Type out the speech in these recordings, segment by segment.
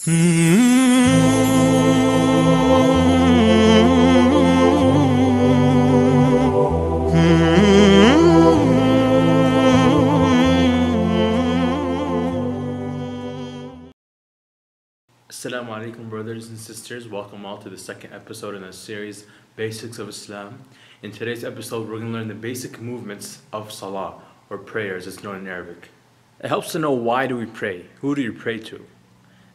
Assalamu alaikum, brothers and sisters. Welcome all to the second episode in the series Basics of Islam. In today's episode, we're going to learn the basic movements of Salah, or prayers as known in Arabic. It helps to know why do we pray, who do you pray to,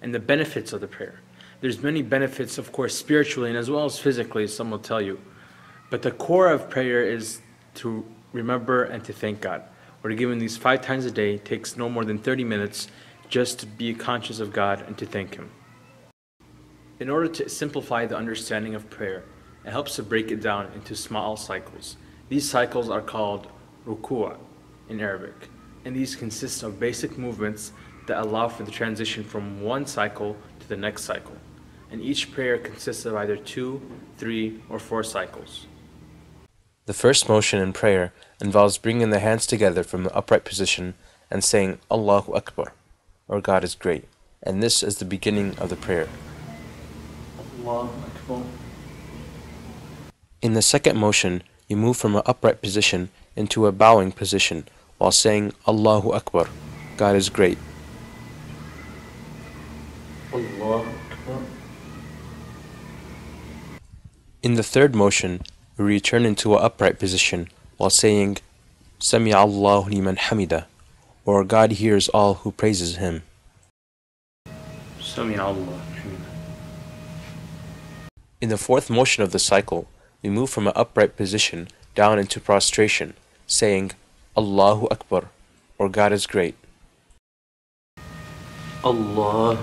and the benefits of the prayer. There's many benefits, of course, spiritually and as well as physically, some will tell you. But the core of prayer is to remember and to thank God. We're given these five times a day, it takes no more than 30 minutes just to be conscious of God and to thank Him. In order to simplify the understanding of prayer, it helps to break it down into small cycles. These cycles are called rak'ah in Arabic, and these consist of basic movements that allow for the transition from one cycle to the next cycle. And each prayer consists of either two, three, or four cycles. The first motion in prayer involves bringing the hands together from the upright position and saying Allahu Akbar, or God is great, and this is the beginning of the prayer. In the second motion, you move from an upright position into a bowing position while saying Allahu Akbar, God is great. In the third motion, we return into an upright position while saying Sami Allahu liman hamida, or God hears all who praises him. Sami Allah. In the fourth motion of the cycle, we move from an upright position down into prostration, saying Allahu Akbar, or God is great. Allah.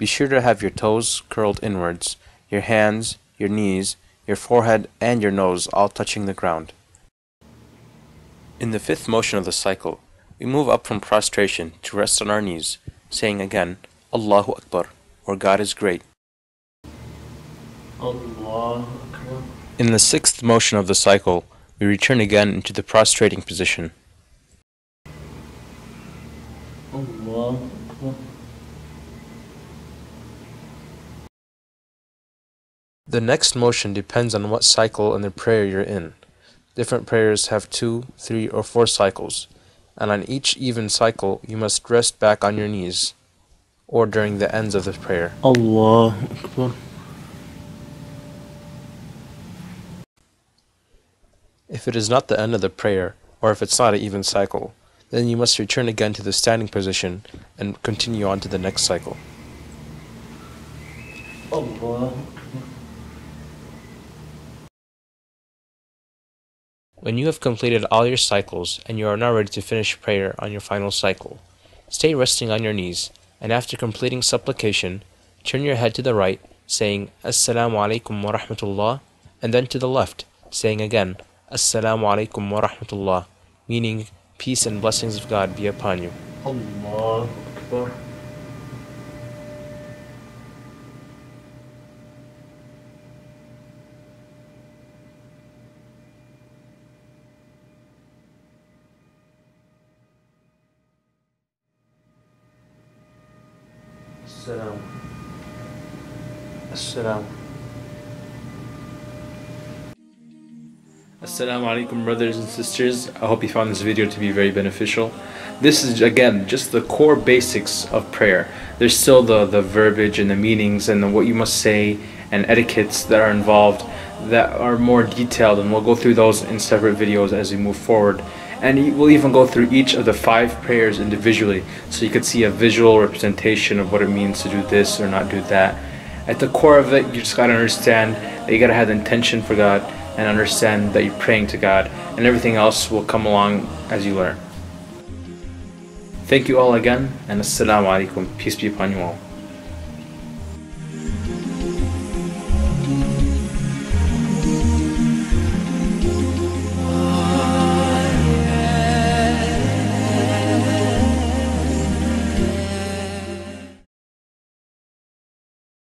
Be sure to have your toes curled inwards, your hands, your knees, your forehead, and your nose all touching the ground. In the fifth motion of the cycle, we move up from prostration to rest on our knees, saying again, Allahu Akbar, or God is great. In the sixth motion of the cycle, we return again into the prostrating position. Allah. The next motion depends on what cycle in the prayer you're in. Different prayers have two, three, or four cycles, and on each even cycle you must rest back on your knees, or during the ends of the prayer. Allah. Akbar. If it is not the end of the prayer, or if it's not an even cycle, then you must return again to the standing position and continue on to the next cycle. Allah. When you have completed all your cycles and you are now ready to finish prayer on your final cycle, stay resting on your knees, and after completing supplication, turn your head to the right, saying Assalamu alaikum wa rahmatullah, and then to the left, saying again Assalamu alaikum wa rahmatullah, meaning peace and blessings of God be upon you. Allah. Akbar. السلام السلام Assalamu alaikum brothers and sisters. I hope you found this video to be very beneficial. This is again just the core basics of prayer. There's still the, the verbiage and the meanings and the, what you must say and etiquettes that are involved that are more detailed and we'll go through those in separate videos as we move forward. And we'll even go through each of the five prayers individually so you could see a visual representation of what it means to do this or not do that. At the core of it, you just gotta understand that you gotta have the intention for God and understand that you're praying to God, and everything else will come along as you learn. Thank you all again, and Assalamu alaikum. Peace be upon you all.